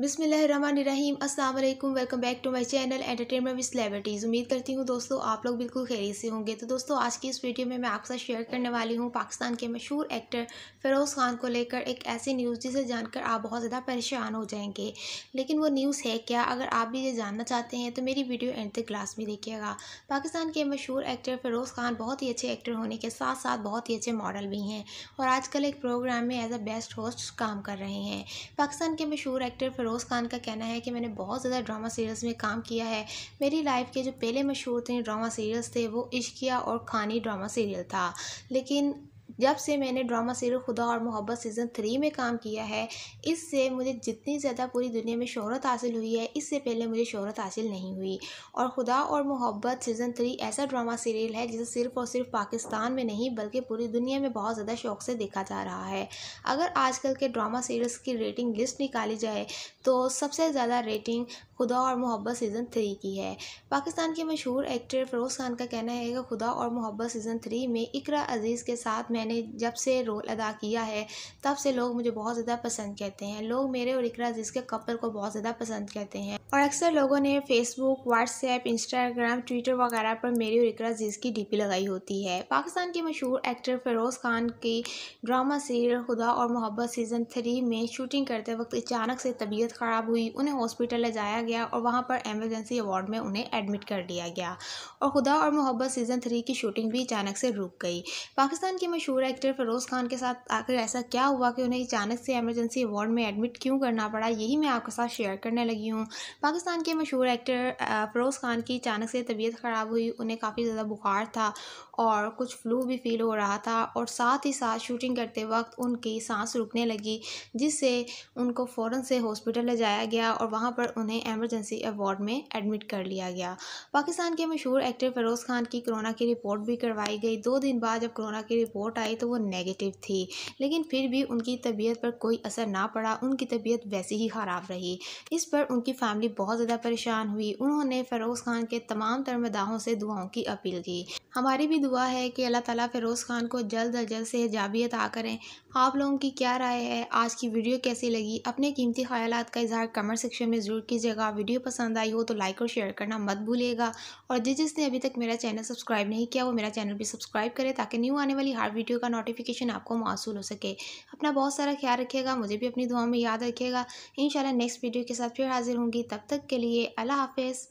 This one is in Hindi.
बिसमीम अस्सलाम वालेकुम welcome back to my channel entertainment with celebrities. उम्मीद करती हूँ दोस्तों आप लोग बिल्कुल खैरियत से होंगे। तो दोस्तों आज की इस वीडियो में मैं आपके साथ शेयर करने वाली हूँ पाकिस्तान के मशहूर एक्टर फ़िरोज़ खान को लेकर एक ऐसी न्यूज़ जिसे जानकर आप बहुत ज़्यादा परेशान हो जाएँगे। लेकिन वो न्यूज़ है क्या? अगर आप भी ये जानना चाहते हैं तो मेरी वीडियो एंड तक क्लास में देखिएगा। पाकिस्तान के मशहूर एक्टर फ़िरोज़ खान बहुत ही अच्छे एक्टर होने के साथ साथ बहुत ही अच्छे मॉडल भी हैं और आजकल एक प्रोग्राम में एज अ बेस्ट होस्ट काम कर रहे हैं। पाकिस्तान के मशहूर एक्टर फ़िरोज़ खान का कहना है कि मैंने बहुत ज़्यादा ड्रामा सीरियल्स में काम किया है। मेरी लाइफ के जो पहले मशहूर थे ड्रामा सीरियल्स थे, वो इश्किया और खानी ड्रामा सीरियल था। लेकिन जब से मैंने ड्रामा सीरियल खुदा और मोहब्बत सीज़न थ्री में काम किया है, इससे मुझे जितनी ज़्यादा पूरी दुनिया में शहरत हासिल हुई है, इससे पहले मुझे शहरत हासिल नहीं हुई। और खुदा और मोहब्बत सीज़न थ्री ऐसा ड्रामा सीरियल है, जिसे सिर्फ़ और सिर्फ़ पाकिस्तान में नहीं, बल्कि पूरी दुनिया में बहुत ज़्यादा शौक से देखा जा रहा है। अगर आजकल के ड्रामा सीरियल्स की रेटिंग लिस्ट निकाली जाए तो सबसे ज़्यादा रेटिंग खुदा और मोहब्बत सीज़न थ्री की है। पाकिस्तान के मशहूर एक्टर फ़रोज़ खान का कहना है कि खुदा और मोहब्बत सीज़न थ्री में इकरा अज़ीज़ के साथ मैंने जब से रोल अदा किया है, तब से लोग मुझे बहुत ज़्यादा पसंद कहते हैं। लोग मेरे और इकरा अज़ीज़ के कपल को बहुत ज़्यादा पसंद कहते हैं। और अक्सर लोगों ने फेसबुक व्हाट्सएप इंस्टाग्राम ट्विटर वगैरह पर मेरी और इकरा अज़ीज़ की डीपी लगाई होती है। पाकिस्तान के मशहूर एक्टर फ़िरोज़ खान की ड्रामा सीरियल खुदा और मोहब्बत सीज़न थ्री में शूटिंग करते वक्त अचानक से तबीयत ख़राब हुई, उन्हें हॉस्पिटल ले जाया गया और वहाँ पर एमरजेंसी वार्ड में उन्हें एडमिट कर दिया गया और खुदा और मोहब्बत सीज़न थ्री की शूटिंग भी अचानक से रुक गई। पाकिस्तान के मशहूर एक्टर फ़िरोज़ खान के साथ आखिर ऐसा क्या हुआ कि उन्हें अचानक से एमरजेंसी वार्ड में एडमिट क्यों करना पड़ा, यही मैं आपके साथ शेयर करने लगी हूँ। पाकिस्तान के मशहूर एक्टर फ़िरोज़ खान की अचानक से तबीयत ख़राब हुई, उन्हें काफ़ी ज़्यादा बुखार था और कुछ फ्लू भी फील हो रहा था और साथ ही साथ शूटिंग करते वक्त उनकी सांस रुकने लगी, जिससे उनको फ़ौर से हॉस्पिटल ले जाया गया और वहाँ पर उन्हें एमरजेंसी वार्ड में एडमिट कर लिया गया। पाकिस्तान के मशहूर एक्टर फ़िरोज़ खान की कोरोना की रिपोर्ट भी करवाई गई। दो दिन बाद जब कोरोना की रिपोर्ट आई तो वो नेगेटिव थी, लेकिन फिर भी उनकी तबीयत पर कोई असर ना पड़ा, उनकी तबीयत वैसी ही ख़राब रही। इस पर उनकी फैमिली बहुत ज़्यादा परेशान हुई। उन्होंने फरोज खान के तमाम तरमदाहों से दुआओं की अपील की। हमारी भी दुआ है कि अल्लाह ताला फ़िरोज़ खान को जल्द अज जल्द से जाबियत आ करें। आप लोगों की क्या राय है? आज की वीडियो कैसी लगी? अपने कीमती ख्याल का इजहार कमेंट सेक्शन में ज़रूर कीजिएगा। वीडियो पसंद आई हो तो लाइक और शेयर करना मत भूलिएगा। और जिस जिसने अभी तक मेरा चैनल सब्सक्राइब नहीं किया, वो मेरा चैनल भी सब्सक्राइब करें ताकि न्यू आने वाली हर वीडियो का नोटिफिकेशन आपको मौसू हो सके। अपना बहुत सारा ख्याल रखिएगा, मुझे भी अपनी दुआ में याद रखिएगा। इन नेक्स्ट वीडियो के साथ फिर हाजिर होंगी। तब तक के लिए अल्लाह हाफिज़।